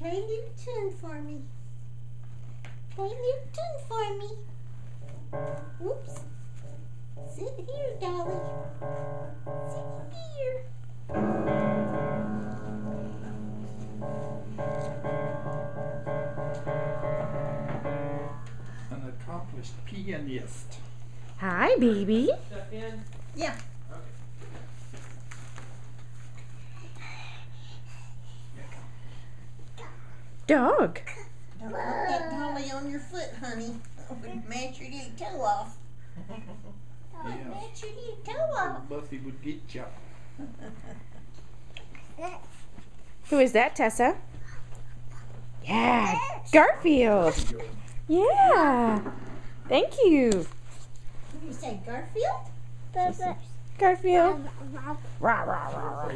Play a new tune for me. Play a new tune for me. Oops. Sit here, Dolly. Sit here. An accomplished pianist. Hi, baby. Stuff in? Yeah. Dog. Don't put that dolly on your foot, honey. Would match your little toe off. Yeah. match your little toe off. Buffy would get you. Who is that, Tessa? Yeah, Garfield. Yeah. Thank you, What do you say, Garfield? Garfield. Um, um, um, rah, rah, rah, rah.